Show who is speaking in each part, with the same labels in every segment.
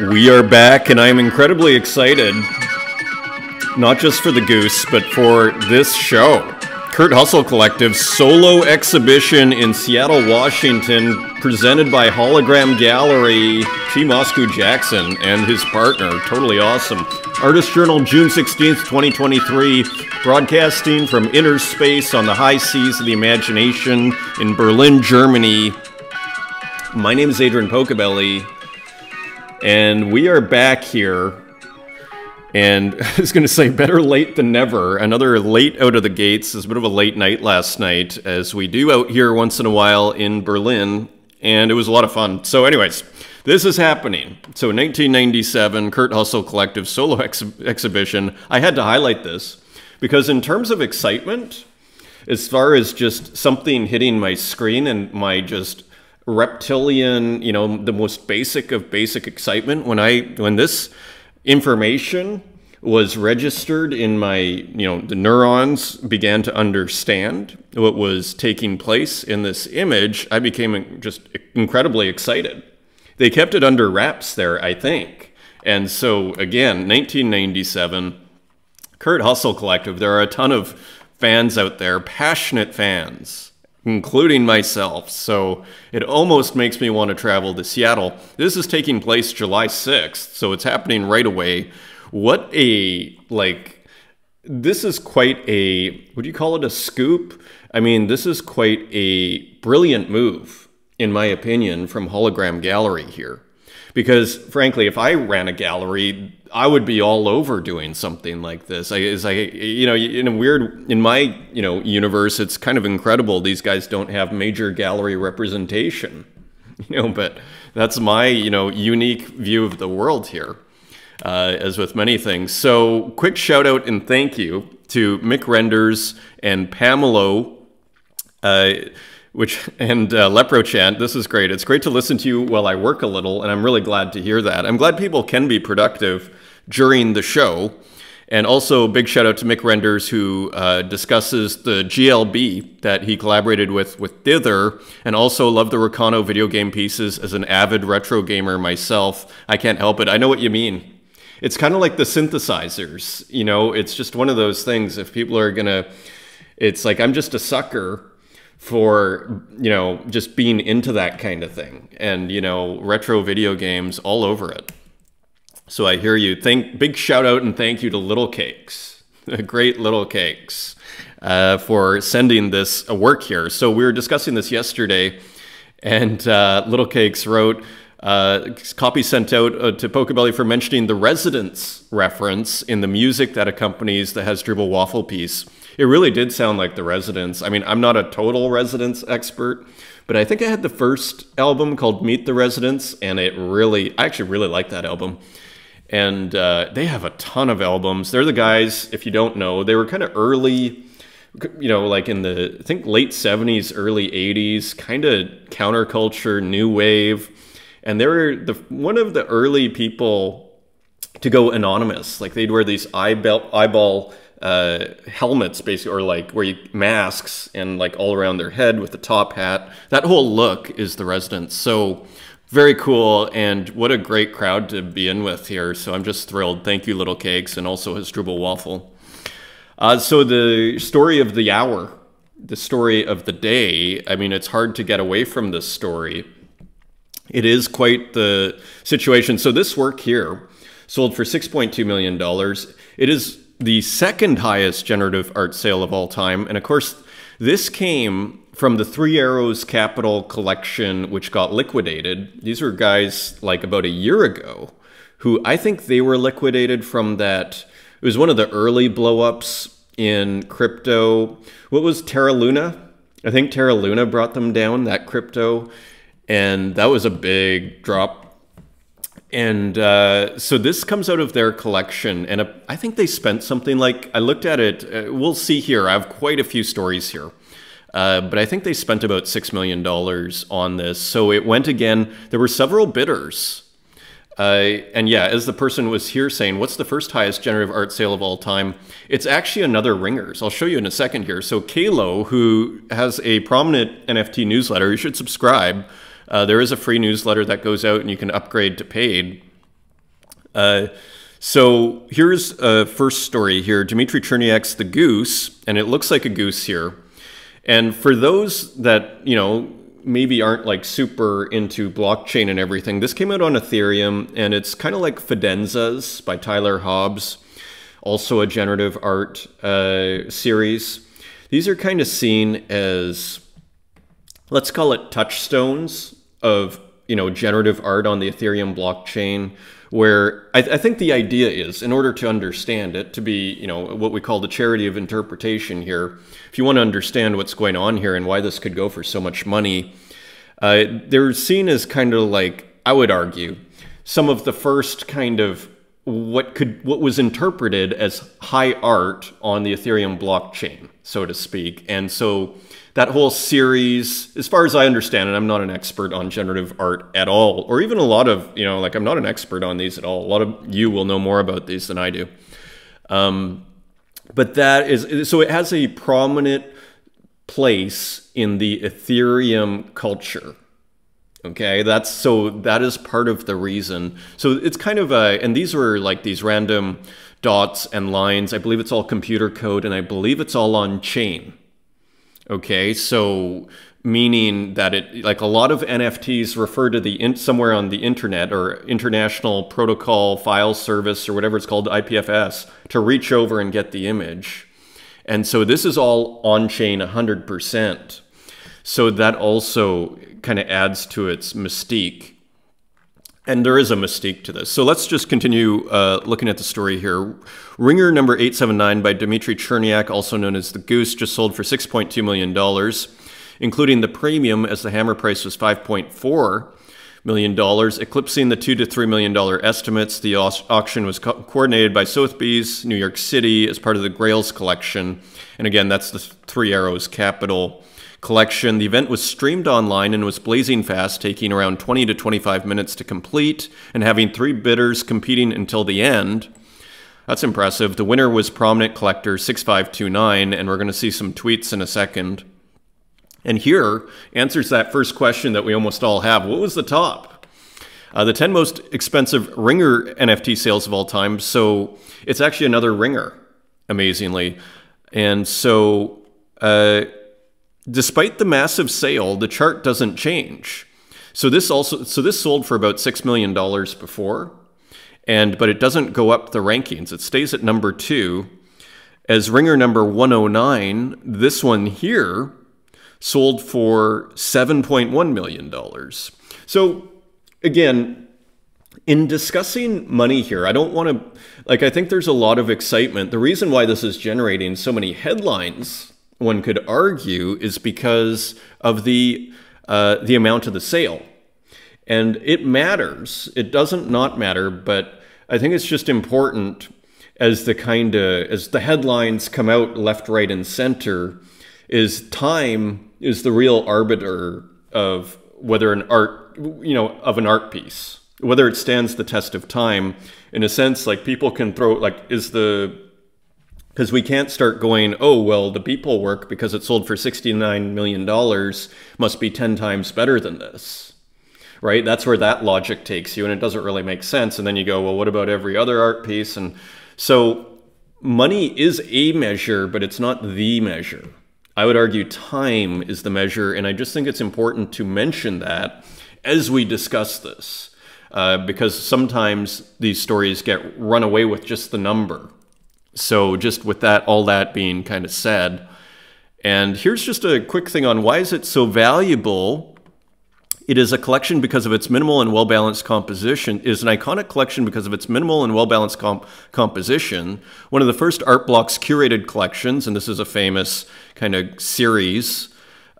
Speaker 1: We are back, and I am incredibly excited, not just for the goose, but for this show. Kurt Hustle Collective solo exhibition in Seattle, Washington, presented by Hologram Gallery, T. Moscow Jackson and his partner. Totally awesome. Artist Journal, June 16th, 2023, broadcasting from inner space on the high seas of the imagination in Berlin, Germany. My name is Adrian Pocobelli. And we are back here. And I was going to say, better late than never. Another late out of the gates. It's a bit of a late night last night, as we do out here once in a while in Berlin. And it was a lot of fun. So, anyways, this is happening. So, 1997, Kurt Hustle Collective solo ex- exhibition. I had to highlight this because, in terms of excitement, as far as just something hitting my screen and my just reptilian, you know, the most basic of basic excitement when I when this information was registered in my, you know, the neurons began to understand what was taking place in this image, I became just incredibly excited. They kept it under wraps there, I think. And so again, 1997, Kurt Hustle Collective, there are a ton of fans out there, passionate fans including myself. So it almost makes me want to travel to Seattle. This is taking place July 6th, so it's happening right away. What a, like, this is quite a, would you call it a scoop? I mean, this is quite a brilliant move, in my opinion, from Hologram Gallery here. Because frankly, if I ran a gallery, I would be all over doing something like this. I, is I, you know, in a weird, in my, you know, universe, it's kind of incredible. These guys don't have major gallery representation, you know, but that's my, you know, unique view of the world here, uh, as with many things. So, quick shout out and thank you to Mick Renders and Pamela. Uh, which and uh, Leprochant, this is great. It's great to listen to you while I work a little, and I'm really glad to hear that. I'm glad people can be productive during the show. And also, big shout out to Mick Renders, who uh, discusses the GLB that he collaborated with with Dither, and also love the Rakano video game pieces. As an avid retro gamer myself, I can't help it. I know what you mean. It's kind of like the synthesizers, you know. It's just one of those things. If people are gonna, it's like I'm just a sucker for you know just being into that kind of thing and you know retro video games all over it. So i hear you. Thank big shout out and thank you to little cakes great little cakes uh, for sending this work here. So we were discussing this yesterday and uh, little cakes wrote uh, copy sent out uh, to Pocobelli for mentioning the Residents reference in the music that accompanies the Hasdrubal Waffle piece. It really did sound like the Residents. I mean, I'm not a total Residents expert, but I think I had the first album called Meet the Residents, and it really, I actually really like that album. And uh, they have a ton of albums. They're the guys, if you don't know, they were kind of early, you know, like in the, I think late 70s, early 80s, kind of counterculture, new wave. And they were the, one of the early people to go anonymous. Like they'd wear these eyeball, eyeball uh, helmets, basically, or like where you masks and like all around their head with the top hat. That whole look is the residents. So very cool, and what a great crowd to be in with here. So I'm just thrilled. Thank you, Little Cakes, and also Hasdrubal Waffle. Uh, so the story of the hour, the story of the day. I mean, it's hard to get away from this story. It is quite the situation. So this work here sold for $6.2 million. It is the second highest generative art sale of all time. And of course, this came from the Three Arrows Capital collection, which got liquidated. These were guys like about a year ago who I think they were liquidated from that. It was one of the early blowups in crypto. What was Terra Luna? I think Terra Luna brought them down, that crypto. And that was a big drop and uh, so this comes out of their collection, and I think they spent something like I looked at it. Uh, we'll see here. I have quite a few stories here, uh, but I think they spent about six million dollars on this. So it went again. There were several bidders, uh, and yeah, as the person was here saying, what's the first highest generative art sale of all time? It's actually another Ringers. I'll show you in a second here. So Kaloh, who has a prominent NFT newsletter, you should subscribe. Uh, there is a free newsletter that goes out and you can upgrade to paid. Uh, so here's a first story here Dmitry Cherniak's The Goose, and it looks like a goose here. And for those that, you know, maybe aren't like super into blockchain and everything, this came out on Ethereum, and it's kind of like Fidenzas by Tyler Hobbs, also a generative art uh, series. These are kind of seen as, let's call it touchstones of, you know, generative art on the Ethereum blockchain where I, th I, think the idea is, in order to understand it, to be, you know, what we call the charity of interpretation here, if you want to understand what's going on here and why this could go for so much money, uh, they're seen as kind of like, I would argue, some of the first kind of what could what was interpreted as high art on the Ethereum blockchain, so to speak. And so that whole series, as far as I understand it, I'm not an expert on generative art at all, or even a lot of, you know, like I'm not an expert on these at all. A lot of you will know more about these than I do. Um, but that is, so it has a prominent place in the Ethereum culture. Okay, that's so that is part of the reason. So it's kind of a, and these were like these random dots and lines. I believe it's all computer code, and I believe it's all on chain. Okay, so meaning that it like a lot of NFTs refer to the in, somewhere on the internet or International Protocol File Service or whatever it's called IPFS to reach over and get the image. And so this is all on chain 100%. So that also kind of adds to its mystique. And there is a mystique to this. So let's just continue uh, looking at the story here. Ringer number 879 by Dmitry Cherniak, also known as The Goose, just sold for $6.2 million, including the premium as the hammer price was $5.4 million, eclipsing the two to $3 million estimates. The auction was co coordinated by Sotheby's, New York City, as part of the Grails collection. And again, that's the Three Arrows Capital collection. The event was streamed online and was blazing fast, taking around 20 to 25 minutes to complete and having three bidders competing until the end. That's impressive. The winner was Prominent Collector 6529, and we're going to see some tweets in a second. And here answers that first question that we almost all have What was the top? Uh, the 10 most expensive Ringer NFT sales of all time. So it's actually another Ringer, amazingly. And so uh, Despite the massive sale, the chart doesn't change. So this also so this sold for about 6 million dollars before and but it doesn't go up the rankings. It stays at number 2 as ringer number 109, this one here sold for 7.1 million dollars. So again, in discussing money here, I don't want to like I think there's a lot of excitement. The reason why this is generating so many headlines one could argue is because of the uh, the amount of the sale, and it matters. It doesn't not matter, but I think it's just important as the kind of as the headlines come out left, right, and center. Is time is the real arbiter of whether an art you know of an art piece whether it stands the test of time in a sense like people can throw like is the because we can't start going, oh, well, the Beeple work, because it sold for $69 million, must be 10 times better than this. Right? That's where that logic takes you, and it doesn't really make sense. And then you go, well, what about every other art piece? And so money is a measure, but it's not the measure. I would argue time is the measure, and I just think it's important to mention that as we discuss this. Uh, because sometimes these stories get run away with just the number so just with that, all that being kind of said, and here's just a quick thing on why is it so valuable. It is a collection because of its minimal and well-balanced composition. It is an iconic collection because of its minimal and well-balanced comp composition. One of the first Art Blocks curated collections, and this is a famous kind of series,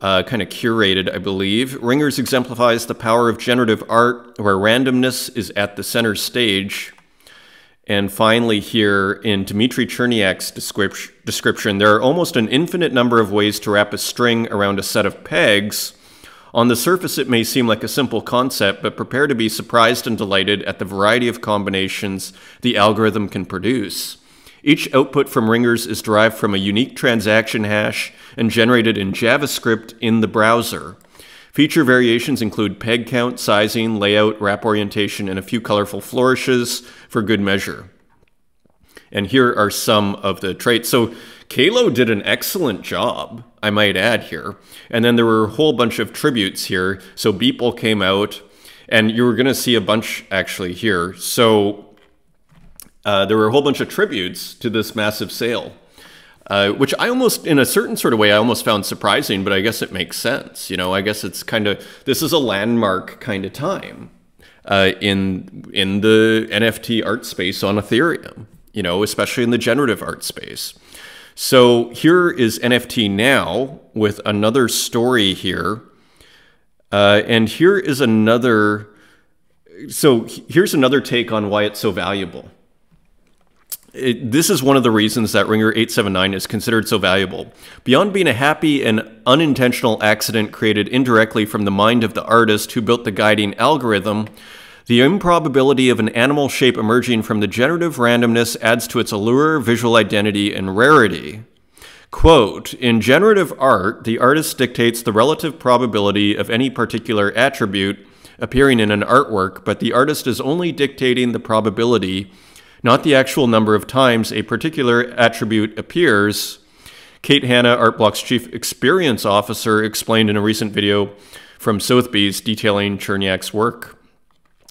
Speaker 1: uh, kind of curated, I believe. Ringers exemplifies the power of generative art, where randomness is at the center stage. And finally, here in Dmitry Cherniak's description, there are almost an infinite number of ways to wrap a string around a set of pegs. On the surface, it may seem like a simple concept, but prepare to be surprised and delighted at the variety of combinations the algorithm can produce. Each output from ringers is derived from a unique transaction hash and generated in JavaScript in the browser. Feature variations include peg count, sizing, layout, wrap orientation, and a few colorful flourishes for good measure. And here are some of the traits. So Kaloh did an excellent job, I might add here. And then there were a whole bunch of tributes here. So Beeple came out, and you were going to see a bunch actually here. So uh, there were a whole bunch of tributes to this massive sale. Uh, which I almost, in a certain sort of way, I almost found surprising, but I guess it makes sense. You know, I guess it's kind of this is a landmark kind of time uh, in in the NFT art space on Ethereum. You know, especially in the generative art space. So here is NFT now with another story here, uh, and here is another. So here's another take on why it's so valuable. It, this is one of the reasons that Ringer 879 is considered so valuable. Beyond being a happy and unintentional accident created indirectly from the mind of the artist who built the guiding algorithm, the improbability of an animal shape emerging from the generative randomness adds to its allure, visual identity, and rarity. Quote In generative art, the artist dictates the relative probability of any particular attribute appearing in an artwork, but the artist is only dictating the probability not the actual number of times a particular attribute appears. Kate Hanna, Artblock's chief experience officer, explained in a recent video from Sotheby's detailing Cherniak's work.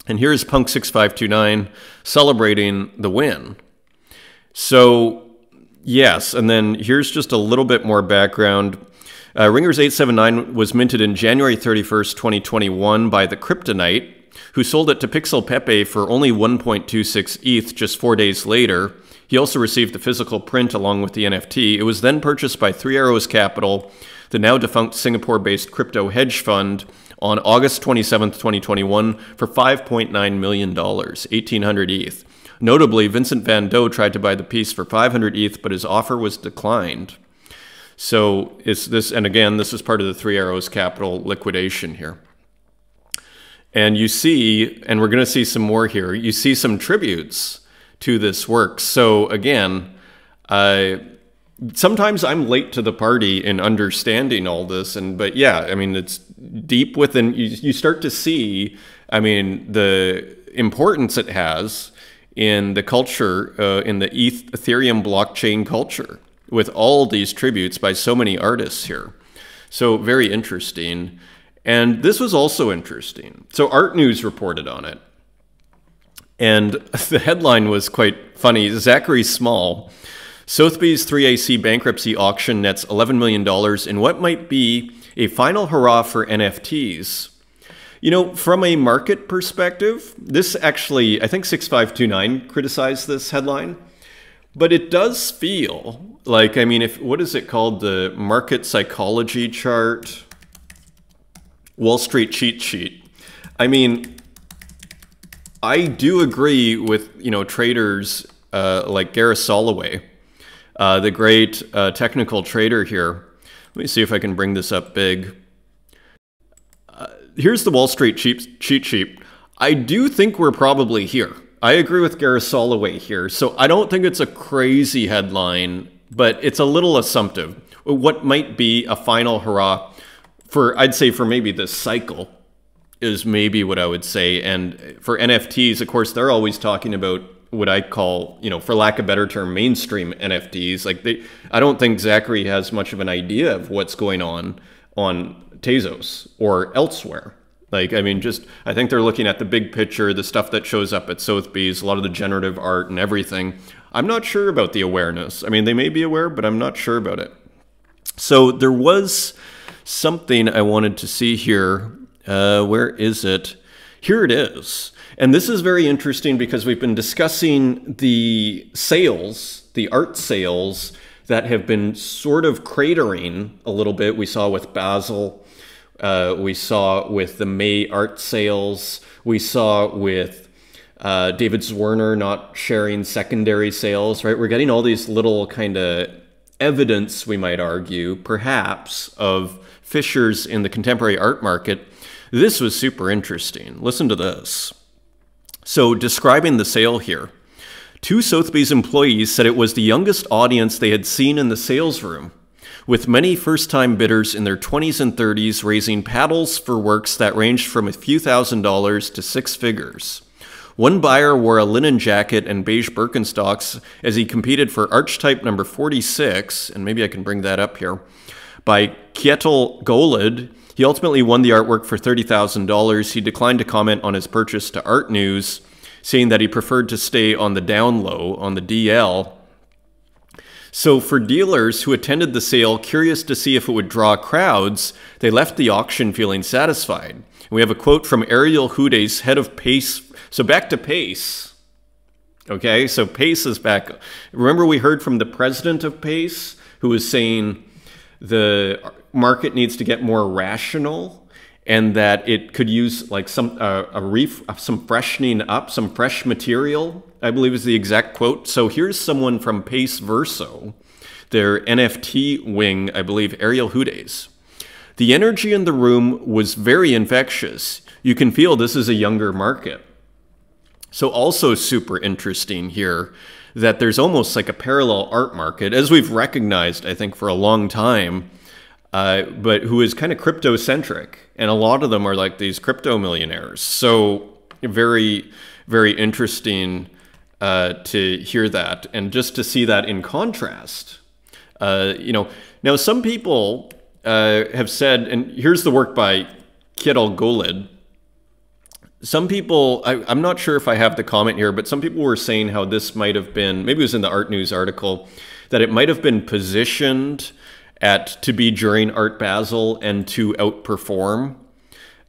Speaker 1: And here's Punk6529 celebrating the win. So, yes, and then here's just a little bit more background. Uh, Ringers 879 was minted in January 31st, 2021 by the Kryptonite, who sold it to Pixel Pepe for only 1.26 ETH just four days later. He also received the physical print along with the NFT. It was then purchased by Three Arrows Capital, the now defunct Singapore based crypto hedge fund, on August 27, 2021, for $5.9 million, 1800 ETH. Notably, Vincent Van Doe tried to buy the piece for 500 ETH, but his offer was declined. So it's this, and again, this is part of the Three Arrows Capital liquidation here. And you see, and we're going to see some more here, you see some tributes to this work. So again, sometimes I'm late to the party in understanding all this. And, but yeah, I mean, it's deep within, you, you start to see, I mean, the importance it has in the culture, uh, in the Ethereum blockchain culture with all these tributes by so many artists here. So very interesting. And this was also interesting. So Art News reported on it. And the headline was quite funny. Zachary Small, Sotheby's 3AC bankruptcy auction nets $11 million in what might be a final hurrah for NFTs. You know, from a market perspective, this actually, I think 6529 criticized this headline, but it does feel like, I mean, if what is it called? The market psychology chart Wall Street cheat sheet. I mean, I do agree with you know traders uh, like Gareth Soloway, uh, the great uh, technical trader here. Let me see if I can bring this up big. Uh, here's the Wall Street cheat, cheat sheet. I do think we're probably here. I agree with Gareth Soloway here. So I don't think it's a crazy headline, but it's a little assumptive. What might be a final hurrah for I'd say for maybe this cycle is maybe what I would say. And for NFTs, of course, they're always talking about what I call, you know, for lack of a better term, mainstream NFTs. Like they, I don't think Zachary has much of an idea of what's going on on Tezos or elsewhere. Like, I mean, just I think they're looking at the big picture, the stuff that shows up at Sotheby's, a lot of the generative art and everything. I'm not sure about the awareness. I mean, they may be aware, but I'm not sure about it. So there was something I wanted to see here. Uh, where is it? Here it is. And this is very interesting because we've been discussing the sales, the art sales that have been sort of cratering a little bit. We saw with Basel, uh, we saw with the May art sales, we saw with uh, David Zwirner not sharing secondary sales, right? We're getting all these little kind of evidence, we might argue, perhaps, of fissures in the contemporary art market, this was super interesting. Listen to this. So, describing the sale here, two Sotheby's employees said it was the youngest audience they had seen in the sales room. with many first time bidders in their 20s and 30s raising paddles for works that ranged from a few thousand dollars to six figures. One buyer wore a linen jacket and beige Birkenstocks as he competed for archetype number 46, and maybe I can bring that up here, by Kjetil Golid. He ultimately won the artwork for $30,000. He declined to comment on his purchase to Art News, saying that he preferred to stay on the down low, on the DL, so, for dealers who attended the sale curious to see if it would draw crowds, they left the auction feeling satisfied. We have a quote from Ariel Hudes, head of Pace. So, back to Pace. Okay, so Pace is back. Remember, we heard from the president of Pace who was saying the market needs to get more rational and that it could use like some uh, a reef, some freshening up, some fresh material I believe is the exact quote. So here's someone from Pace Verso, their NFT wing, I believe, Ariel Hudes. The energy in the room was very infectious. You can feel this is a younger market. So, also super interesting here that there's almost like a parallel art market, as we've recognized, I think, for a long time, uh, but who is kind of crypto centric. And a lot of them are like these crypto millionaires. So, very, very interesting uh, to hear that and just to see that in contrast. Uh, you know, now some people uh, have said, and here's the work by Kjetil Golid. Some people, I, I'm not sure if I have the comment here, but some people were saying how this might have been, maybe it was in the Art News article, that it might have been positioned at to be during Art Basel and to outperform.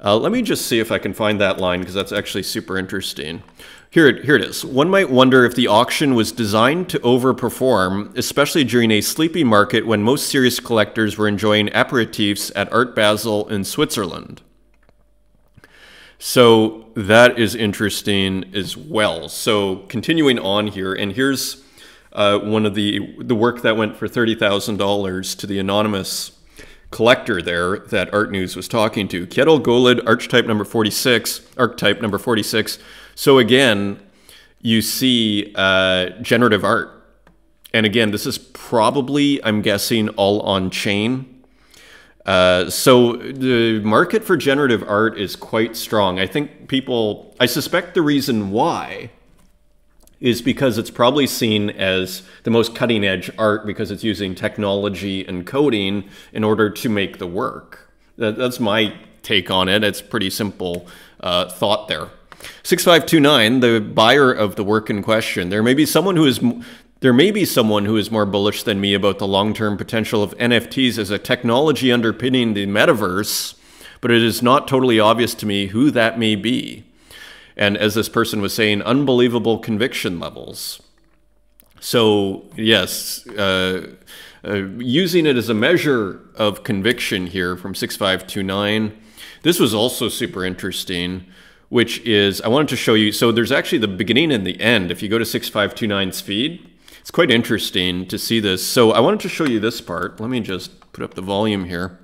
Speaker 1: Uh, let me just see if I can find that line because that's actually super interesting. Here, it, here it is. One might wonder if the auction was designed to overperform, especially during a sleepy market when most serious collectors were enjoying aperitifs at Art Basel in Switzerland. So that is interesting as well. So continuing on here, and here's uh, one of the the work that went for thirty thousand dollars to the anonymous collector there that Art News was talking to. Kjetil Golid, archetype number forty six, archetype number forty six so again, you see uh, generative art. And again, this is probably, I'm guessing, all on chain. Uh, so the market for generative art is quite strong. I think people, I suspect the reason why is because it's probably seen as the most cutting edge art because it's using technology and coding in order to make the work. That, that's my take on it. It's pretty simple uh, thought there. 6529, the buyer of the work in question. There may be someone who is there may be someone who is more bullish than me about the long-term potential of NFTs as a technology underpinning the metaverse, but it is not totally obvious to me who that may be. And as this person was saying, unbelievable conviction levels. So, yes, uh, uh, using it as a measure of conviction here from 6529. This was also super interesting which is I wanted to show you. So there's actually the beginning and the end. If you go to 6529's feed, it's quite interesting to see this. So I wanted to show you this part. Let me just put up the volume here.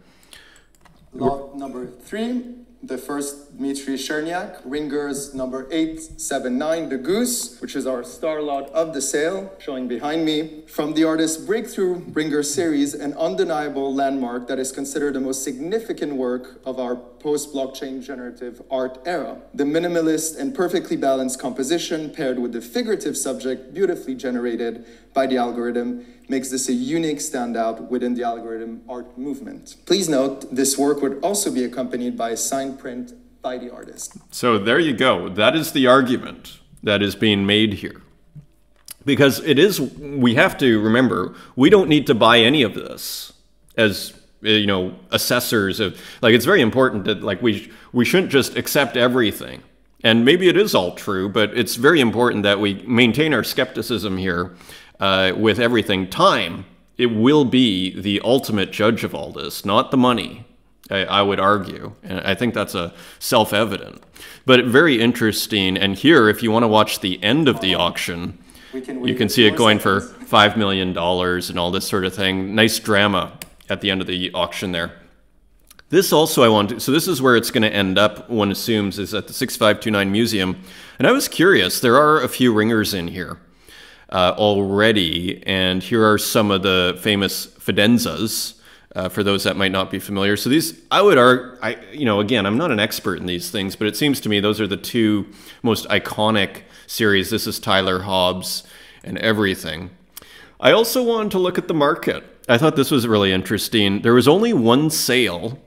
Speaker 2: Lot number three the first Dmitry Cherniak, Ringers number 879, The Goose, which is our star lot of the sale, showing behind me. From the artist's Breakthrough Ringer series, an undeniable landmark that is considered the most significant work of our post-blockchain generative art era. The minimalist and perfectly balanced composition paired with the figurative subject beautifully generated by the algorithm makes this a unique standout within the algorithm art movement. Please note, this work would also be accompanied by a signed print by the artist.
Speaker 1: So there you go. That is the argument that is being made here. Because it is, we have to remember, we don't need to buy any of this as eh, you know assessors of like it's very important that like we we shouldn't just accept everything and maybe it is all true but it's very important that we maintain our skepticism here uh, with everything, time, it will be the ultimate judge of all this, not the money. I, I would argue, and I think that's a self-evident, but very interesting. And here, if you want to watch the end of the auction, can you can see it going for five million dollars and all this sort of thing. Nice drama at the end of the auction there. This also I want to, so this is where it's going to end up, one assumes, is at the 6529 Museum. And I was curious, there are a few ringers in here uh, already. And here are some of the famous Fidenzas. Uh, for those that might not be familiar, so these I would argue, I you know, again, I'm not an expert in these things, but it seems to me those are the two most iconic series. This is Tyler Hobbs and everything. I also wanted to look at the market. I thought this was really interesting. There was only one sale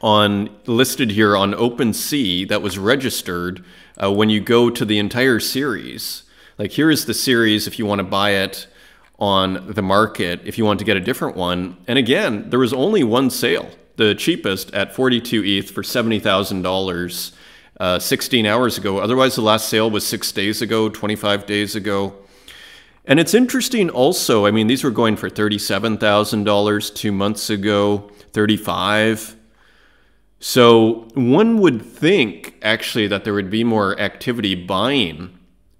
Speaker 1: on listed here on OpenSea that was registered uh, when you go to the entire series. Like here is the series if you want to buy it on the market if you want to get a different one. And again, there was only one sale, the cheapest at 42 ETH for $70,000 uh, 16 hours ago. Otherwise, the last sale was six days ago, 25 days ago. And it's interesting also, I mean, these were going for $37,000 two months ago, 35 so one would think actually that there would be more activity buying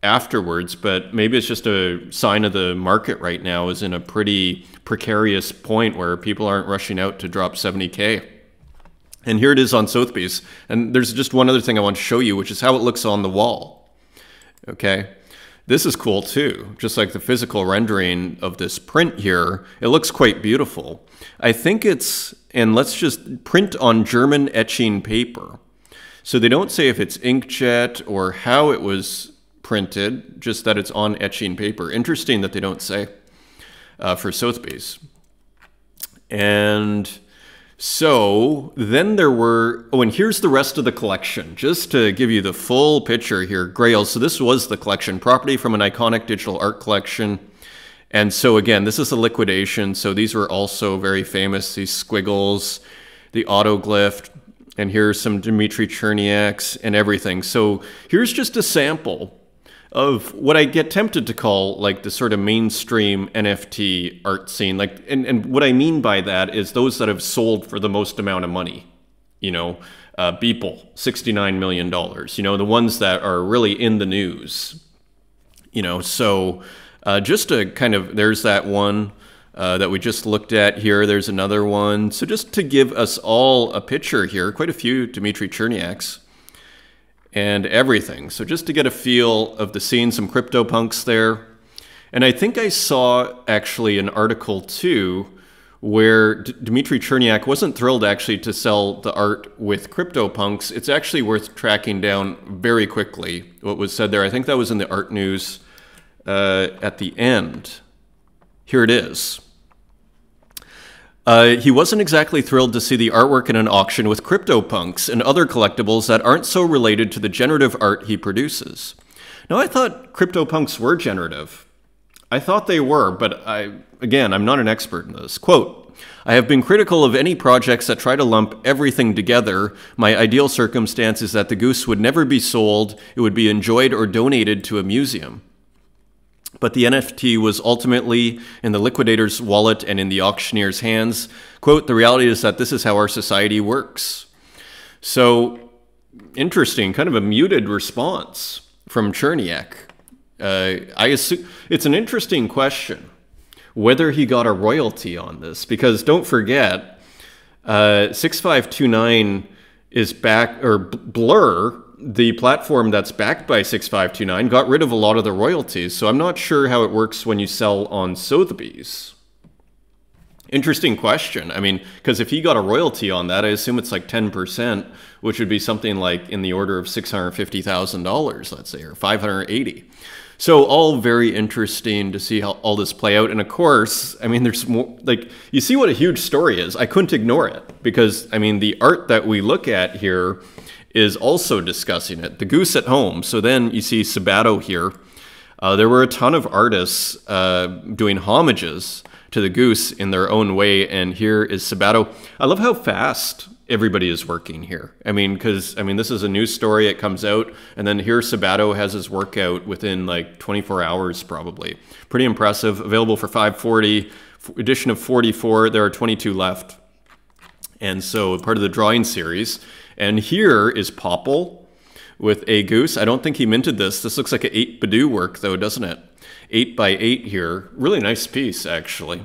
Speaker 1: afterwards, but maybe it's just a sign of the market right now is in a pretty precarious point where people aren't rushing out to drop 70K. And here it is on Sotheby's. And there's just one other thing I want to show you, which is how it looks on the wall. Okay. This is cool too, just like the physical rendering of this print here. It looks quite beautiful. I think it's, and let's just print on German etching paper. So they don't say if it's inkjet or how it was printed, just that it's on etching paper. Interesting that they don't say uh, for Sotheby's. And so then there were, oh, and here's the rest of the collection, just to give you the full picture here. Grails, so this was the collection, property from an iconic digital art collection. And so again, this is a liquidation. So these were also very famous, these squiggles, the autoglyph, and here's some Dmitry Cherniaks and everything. So here's just a sample of what I get tempted to call like the sort of mainstream NFT art scene. Like, and, and what I mean by that is those that have sold for the most amount of money. You know, uh, Beeple, $69 million. You know, the ones that are really in the news. You know, so uh, just to kind of, there's that one. Uh, that we just looked at here. There's another one. So just to give us all a picture here, quite a few Dmitry Cherniaks and everything. So just to get a feel of the scene, some CryptoPunks there. And I think I saw actually an article too where D Dmitry Cherniak wasn't thrilled actually to sell the art with CryptoPunks. It's actually worth tracking down very quickly what was said there. I think that was in the art news uh, at the end. Here it is. Uh, he wasn't exactly thrilled to see the artwork in an auction with CryptoPunks and other collectibles that aren't so related to the generative art he produces. Now, I thought CryptoPunks were generative. I thought they were, but I, again, I'm not an expert in this. Quote, I have been critical of any projects that try to lump everything together. My ideal circumstance is that the goose would never be sold, it would be enjoyed or donated to a museum. But the NFT was ultimately in the liquidator's wallet and in the auctioneer's hands. Quote, the reality is that this is how our society works. So, interesting, kind of a muted response from Cherniak. Uh, I assume it's an interesting question whether he got a royalty on this, because don't forget, uh, 6529 is back, or Blur the platform that's backed by 6529 got rid of a lot of the royalties, so I'm not sure how it works when you sell on Sotheby's. Interesting question. I mean, because if he got a royalty on that, I assume it's like 10%, which would be something like in the order of $650,000, let's say, or 580. So all very interesting to see how all this play out. And of course, I mean, there's more, like, you see what a huge story is. I couldn't ignore it because, I mean, the art that we look at here is also discussing it. The Goose at Home. So then you see Sabato here. Uh, there were a ton of artists uh, doing homages to the Goose in their own way, and here is Sabato. I love how fast everybody is working here. I mean, because I mean, this is a news story. It comes out, and then here Sabato has his workout within like 24 hours, probably. Pretty impressive. Available for 540. Edition of 44. There are 22 left, and so part of the drawing series. And here is Popple with a goose. I don't think he minted this. This looks like an 8 Badu work, though, doesn't it? 8 by 8 here. Really nice piece, actually.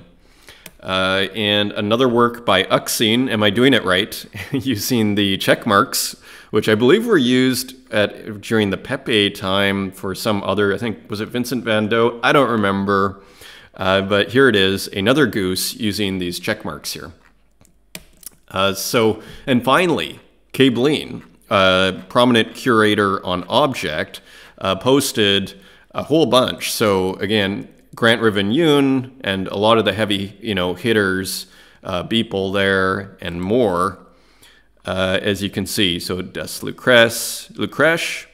Speaker 1: Uh, and another work by Uxine. Am I doing it right? Using the check marks, which I believe were used at during the Pepe time for some other, I think, was it Vincent Van Gogh? I don't remember. Uh, but here it is, another goose using these check marks here. Uh, so, and finally, Cableen, a prominent curator on Objkt, uh, posted a whole bunch. So again, Grant Riven Yun and a lot of the heavy, you know, hitters, uh, there and more, uh, as you can see. So Des Lucrece, Lucrece,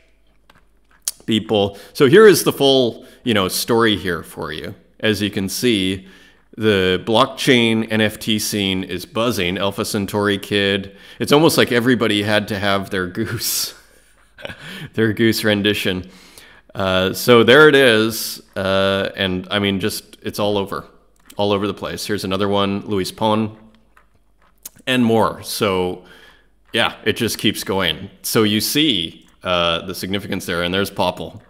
Speaker 1: Beeple. So here is the full, you know, story here for you. As you can see, the blockchain NFT scene is buzzing. Alpha Centauri Kid. It's almost like everybody had to have their goose, their goose rendition. Uh, so there it is, uh, and I mean, just it's all over, all over the place. Here's another one, Luis Pon, and more. So yeah, it just keeps going. So you see uh, the significance there, and there's Popple.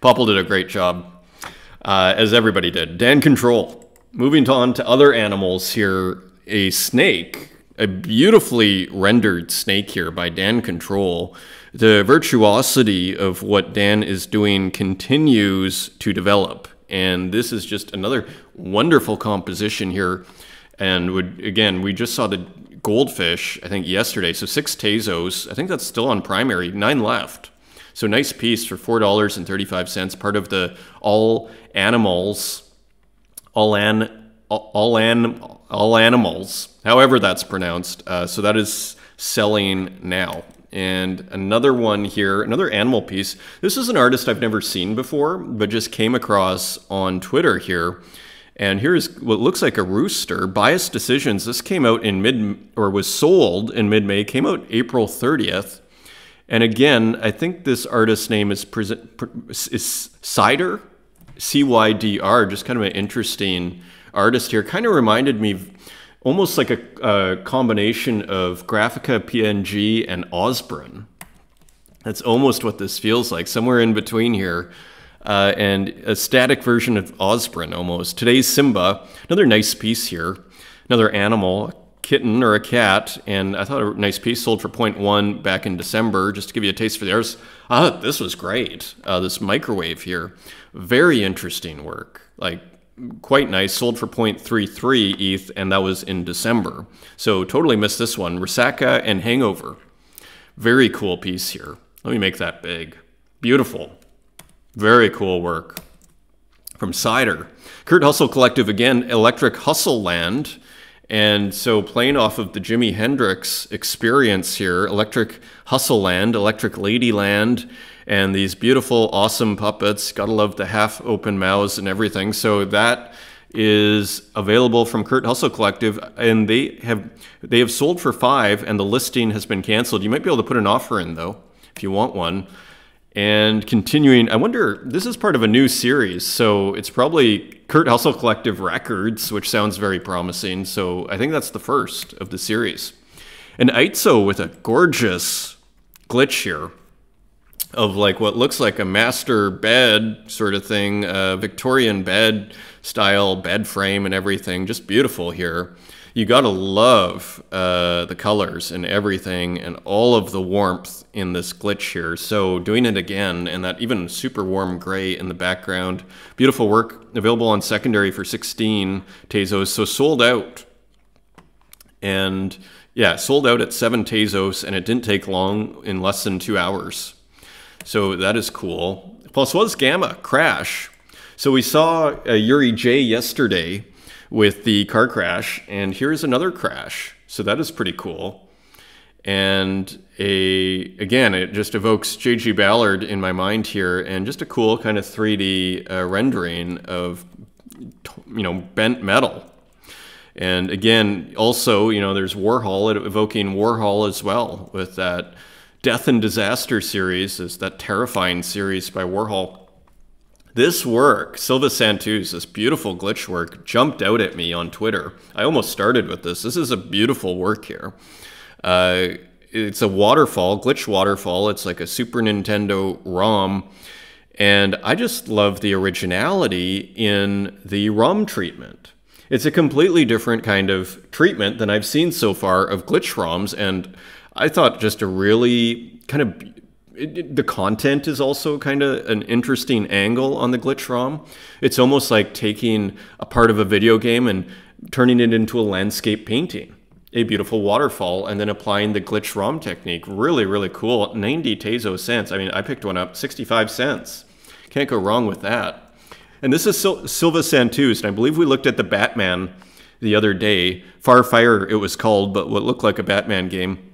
Speaker 1: Popple did a great job, uh, as everybody did. Dan Control. Moving on to other animals here, a snake, a beautifully rendered snake here by Dan Control the virtuosity of what Dan is doing continues to develop. And this is just another wonderful composition here. And would again, we just saw the goldfish, I think, yesterday. So six Tezos. I think that's still on primary, nine left. So nice piece for $4.35, part of the all animals, all an, all an, all animals, however that's pronounced. Uh, so that is selling now. And another one here, another animal piece. This is an artist I've never seen before, but just came across on Twitter here. And here's what looks like a rooster. Biased Decisions. This came out in mid, or was sold in mid May, came out April 30th. And again, I think this artist's name is, is Cider, C Y D R, just kind of an interesting artist here. Kind of reminded me almost like a, a combination of Graphica PNG and Osborne. That's almost what this feels like, somewhere in between here. Uh, and a static version of Osborne almost. Today's Simba, another nice piece here, another animal, kitten or a cat, and I thought a nice piece sold for 0.1 back in December, just to give you a taste for the others. Ah, this was great. Uh, this microwave here, very interesting work. Like quite nice, sold for 0.33 ETH, and that was in December. So totally missed this one. Resaca and Hangover. Very cool piece here. Let me make that big. Beautiful. Very cool work. From Cider. Kurt Hustle Collective again, Electric Hustle Land. And so playing off of the Jimi Hendrix experience here, Electric Hustle Land, Electric Ladyland, and these beautiful, awesome puppets. Gotta love the half open mouths and everything. So that is available from Kurt Hustle Collective, and they have they have sold for five, and the listing has been canceled. You might be able to put an offer in though, if you want one. And continuing, I wonder, this is part of a new series, so it's probably Kurt Hustle Collective Records, which sounds very promising. So I think that's the first of the series. And Aitzo with a gorgeous glitch here of like what looks like a master bed sort of thing, a Victorian bed style bed frame and everything. Just beautiful here. You gotta love uh, the colors and everything and all of the warmth in this glitch here. So doing it again and that even super warm gray in the background. Beautiful work available on secondary for 16 Tezos. So sold out. And yeah, sold out at seven Tezos and it didn't take long in less than two hours. So that is cool. Plus, was Gamma crash? So we saw uh, Yuri J yesterday with the car crash, and here's another crash. So that is pretty cool. And a again, it just evokes J.G. Ballard in my mind here, and just a cool kind of 3D uh, rendering of you know bent metal. And again, also you know there's Warhol evoking Warhol as well with that Death and Disaster series is that terrifying series by Warhol. This work, Silva Santus, this beautiful glitch work, jumped out at me on Twitter. I almost started with this. This is a beautiful work here. Uh, it's a waterfall, glitch waterfall. It's like a Super Nintendo ROM. And I just love the originality in the ROM treatment. It's a completely different kind of treatment than I've seen so far of glitch ROMs. And I thought just a really kind of it, it, the content is also kind of an interesting angle on the glitch ROM. It's almost like taking a part of a video game and turning it into a landscape painting, a beautiful waterfall, and then applying the glitch ROM technique. Really, really cool. 90 Tezo cents. I mean, I picked one up, 65 cents. Can't go wrong with that. And this is Sil- Silva Santus, and I believe we looked at the Batman the other day. Far Fire, it was called, but what looked like a Batman game.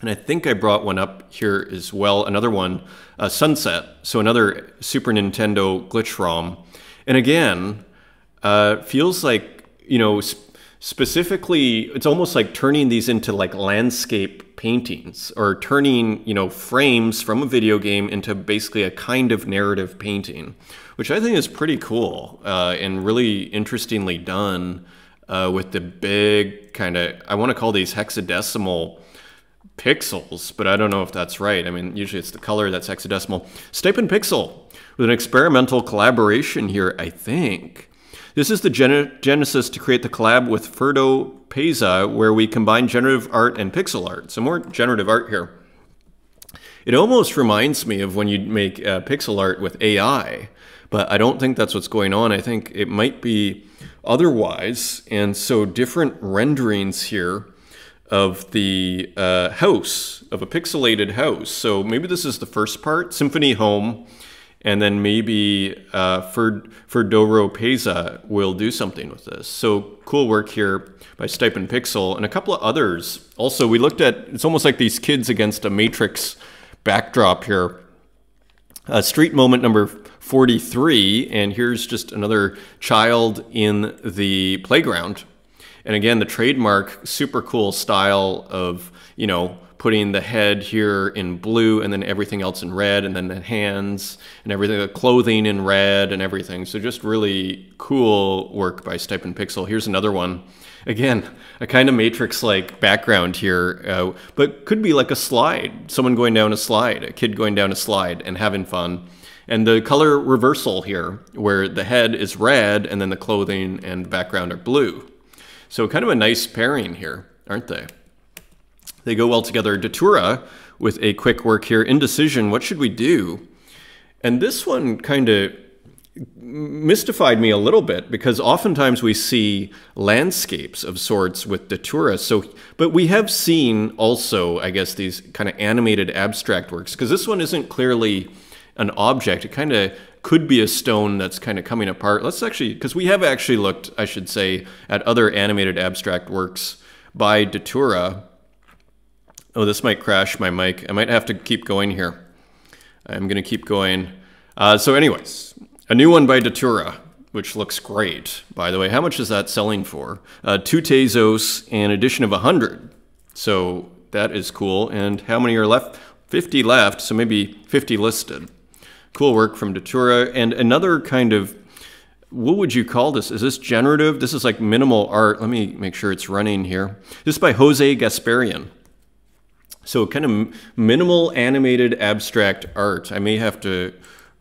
Speaker 1: And I think I brought one up here as well, another one, uh, Sunset. So another Super Nintendo glitch ROM. And again, uh, feels like, you know, sp- specifically, it's almost like turning these into like landscape paintings or turning, you know, frames from a video game into basically a kind of narrative painting, which I think is pretty cool uh, and really interestingly done uh, with the big kind of, I want to call these hexadecimal pixels, but I don't know if that's right. I mean, usually it's the color that's hexadecimal. Stipend Pixel with an experimental collaboration here, I think. This is the gen genesis to create the collab with Ferdo Peza, where we combine generative art and pixel art. So more generative art here. It almost reminds me of when you'd make uh, pixel art with AI, but I don't think that's what's going on. I think it might be otherwise. And so different renderings here of the uh, house, of a pixelated house. So maybe this is the first part, Symphony Home, and then maybe uh, Ferd, Ferdoro Peza will do something with this. So cool work here by Stipend Pixel and a couple of others. Also, we looked at, it's almost like these kids against a matrix backdrop here. Uh, street moment number 43, and here's just another child in the playground and again, the trademark super cool style of, you know, putting the head here in blue and then everything else in red and then the hands and everything, the clothing in red and everything. So just really cool work by Stipend Pixel. Here's another one. Again, a kind of matrix-like background here, uh, but could be like a slide, someone going down a slide, a kid going down a slide and having fun. And the color reversal here, where the head is red and then the clothing and the background are blue. So kind of a nice pairing here, aren't they? They go well together. Datura with a quick work here. Indecision, what should we do? And this one kind of mystified me a little bit because oftentimes we see landscapes of sorts with Datura. So, but we have seen also, I guess, these kind of animated abstract works because this one isn't clearly an object. It kind of could be a stone that's kind of coming apart. Let's actually, because we have actually looked, I should say, at other animated abstract works by Datura. Oh, this might crash my mic. I might have to keep going here. I'm going to keep going. Uh, so anyways, a new one by Datura, which looks great, by the way. How much is that selling for? Uh, two Tezos and edition of 100. So that is cool. And how many are left? 50 left, so maybe 50 listed. Cool work from Datura. And another kind of, what would you call this? Is this generative? This is like minimal art. Let me make sure it's running here. This is by Jose Gasparian. So kind of minimal animated abstract art. I may have to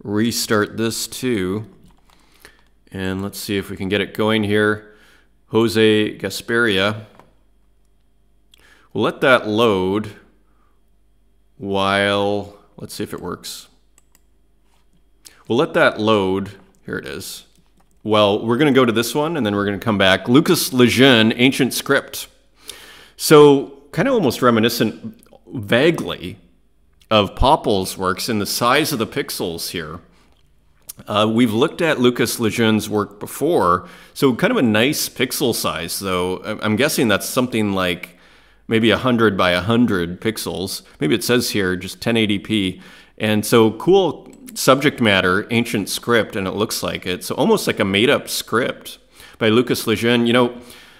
Speaker 1: restart this too. And let's see if we can get it going here. Jose Gasparia. We'll let that load while, let's see if it works. We'll let that load. Here it is. Well, we're going to go to this one and then we're going to come back. Lucas Lejeune, Ancient Script. So, kind of almost reminiscent vaguely of Popple's works in the size of the pixels here. Uh, we've looked at Lucas Lejeune's work before, so kind of a nice pixel size, though. I'm guessing that's something like maybe 100 by 100 pixels. Maybe it says here just 1080p. And so cool subject matter, ancient script, and it looks like it. So almost like a made up script by Lucas Lejeune. You know,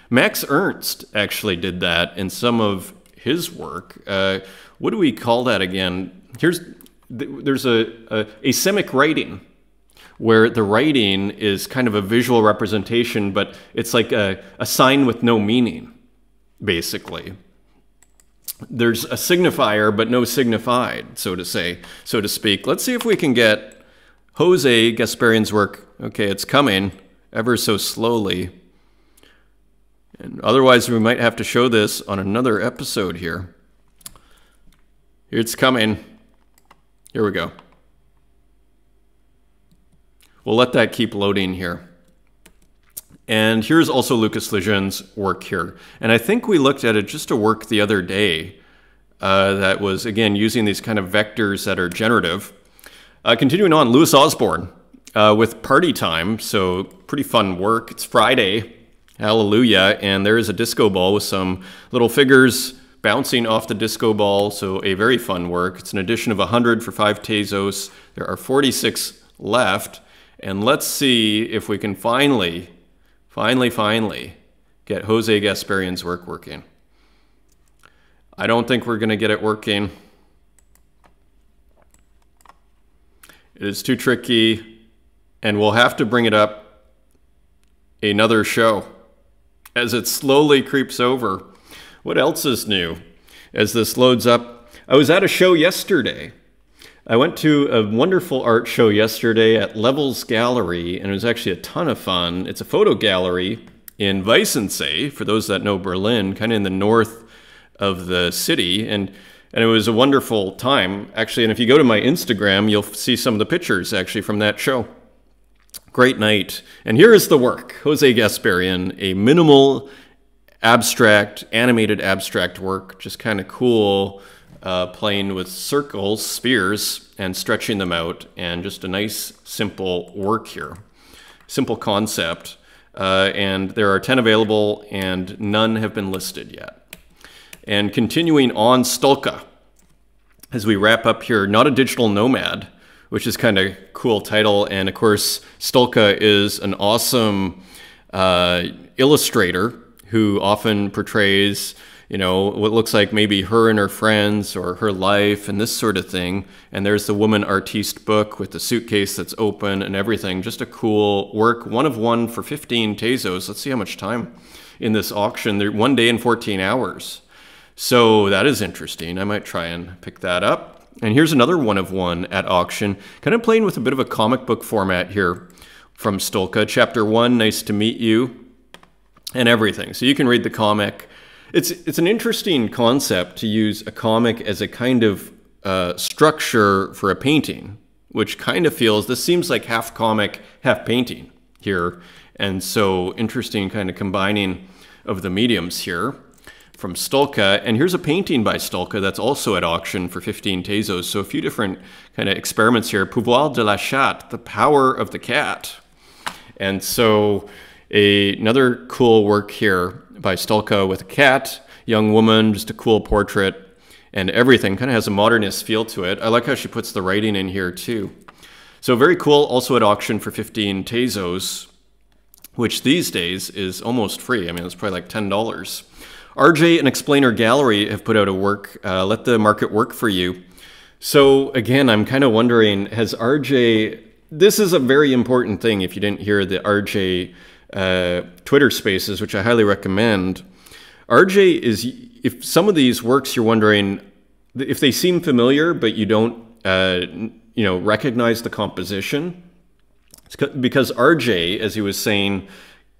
Speaker 1: Max Ernst actually did that in some of his work. Uh, what do we call that again? Here's there's a, a asemic writing where the writing is kind of a visual representation, but it's like a, a sign with no meaning, basically there's a signifier but no signified, so to say, so to speak. Let's see if we can get Jose Gasparian's work. Okay, it's coming ever so slowly. And otherwise, we might have to show this on another episode here. It's coming. Here we go. We'll let that keep loading here. And here's also Lucas Lejeune's work here. And I think we looked at it just a work the other day uh, that was, again, using these kind of vectors that are generative. Uh, continuing on, Louis Osborne uh, with Party Time. So, pretty fun work. It's Friday. Hallelujah. And there is a disco ball with some little figures bouncing off the disco ball. So, a very fun work. It's an addition of 100 for 5 Tezos. There are 46 left. And let's see if we can finally, finally, finally get Jose Gasparian's work working. I don't think we're going to get it working. It is too tricky, and we'll have to bring it up another show as it slowly creeps over. What else is new as this loads up? I was at a show yesterday. I went to a wonderful art show yesterday at Levels Gallery, and it was actually a ton of fun. It's a photo gallery in Weissensee, for those that know Berlin, kind of in the north of the city. And and it was a wonderful time, actually. And if you go to my Instagram, you'll see some of the pictures actually from that show. Great night. And here is the work Jose Gasparian, a minimal, abstract, animated abstract work, just kind of cool, uh, playing with circles, spheres, and stretching them out. And just a nice, simple work here. Simple concept. Uh, and there are 10 available, and none have been listed yet. And continuing on Stulka, as we wrap up here, Not a Digital Nomad, which is kind of cool title. And of course, Stulka is an awesome uh, illustrator who often portrays, you know, what looks like maybe her and her friends or her life and this sort of thing. And there's the Woman Artiste book with the suitcase that's open and everything. Just a cool work. One of one for 15 Tezos. Let's see how much time in this auction. They're one day and 14 hours. So that is interesting. I might try and pick that up. And here's another one of one at auction, kind of playing with a bit of a comic book format here from Stulka. Chapter one, nice to meet you, and everything. So you can read the comic. It's, it's an interesting concept to use a comic as a kind of uh, structure for a painting, which kind of feels, this seems like half comic, half painting here. And so interesting kind of combining of the mediums here from Stulka. And here's a painting by Stulka that's also at auction for 15 Tezos. So a few different kind of experiments here. Pouvoir de la chatte, the power of the cat. And so a, another cool work here by Stulka with a cat, young woman, just a cool portrait and everything. Kind of has a modernist feel to it. I like how she puts the writing in here too. So very cool, also at auction for 15 Tezos, which these days is almost free. I mean, it's probably like $10. RJ and Explainer Gallery have put out a work, uh, Let the Market Work for You. So again, I'm kind of wondering, has RJ, this is a very important thing if you didn't hear the RJ uh, Twitter spaces, which I highly recommend. RJ is, if some of these works you're wondering, if they seem familiar, but you don't, uh, you know, recognize the composition, because RJ, as he was saying,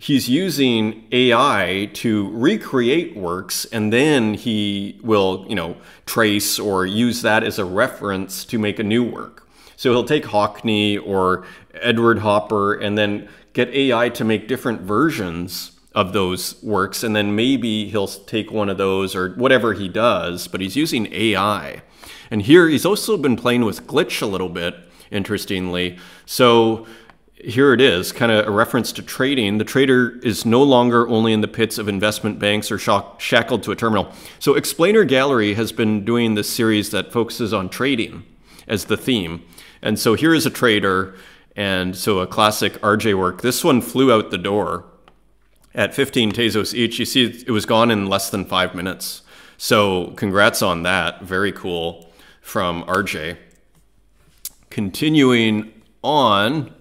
Speaker 1: he's using AI to recreate works and then he will, you know, trace or use that as a reference to make a new work. So he'll take Hockney or Edward Hopper and then get AI to make different versions of those works and then maybe he'll take one of those or whatever he does, but he's using AI. And here he's also been playing with glitch a little bit, interestingly. So here it is, kind of a reference to trading. The trader is no longer only in the pits of investment banks or shackled to a terminal. So Explainer Gallery has been doing this series that focuses on trading as the theme. And so here is a trader, and so a classic RJ work. This one flew out the door at 15 Tezos each. You see it was gone in less than five minutes. So congrats on that. Very cool from RJ. Continuing on,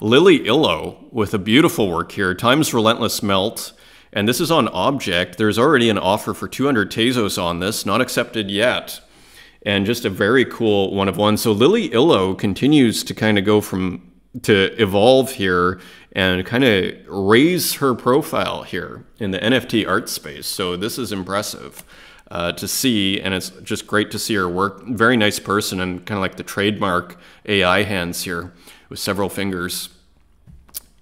Speaker 1: Lily Illo with a beautiful work here, Time's Relentless Melt. And this is on Objkt. There's already an offer for 200 Tezos on this, not accepted yet. And just a very cool one of one. So Lily Illo continues to kind of go from to evolve here and kind of raise her profile here in the NFT art space. So this is impressive. uh, to see, and it's just great to see her work. Very nice person, and kind of like the trademark AI hands here with several fingers.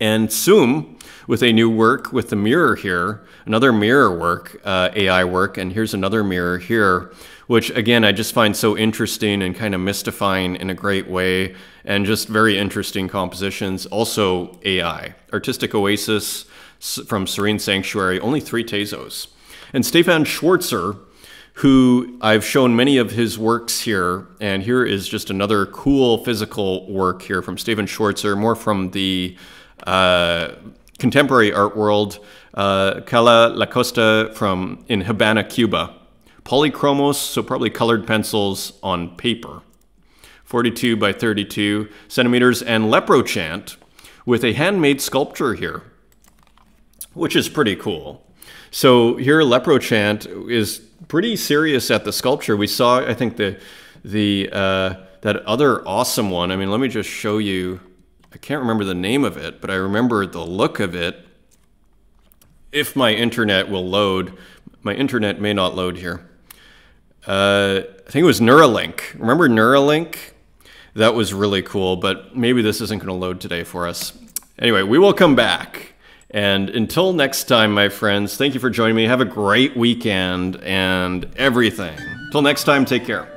Speaker 1: And Soom with a new work with the mirror here, another mirror work, uh, AI work, and here's another mirror here, which again I just find so interesting and kind of mystifying in a great way, and just very interesting compositions. Also AI, Artistic Oasis from Serene Sanctuary, only three Tezos. And Stefan Schwarzer, who I've shown many of his works here, and here is just another cool physical work here from Stefan Schwarzer, more from the uh, contemporary art world, uh, Cala Lacosta from in Habana, Cuba. Polychromos, so probably colored pencils on paper. 42 by 32 centimeters, and Leprochant with a handmade sculpture here, which is pretty cool. So here Leprochant is pretty serious at the sculpture. We saw, I think, the the uh, that other awesome one. I mean, let me just show you I can't remember the name of it, but I remember the look of it. If my internet will load, my internet may not load here. Uh, I think it was Neuralink. Remember Neuralink? That was really cool, but maybe this isn't going to load today for us. Anyway, we will come back. And until next time, my friends, thank you for joining me. Have a great weekend and everything. Until next time, take care.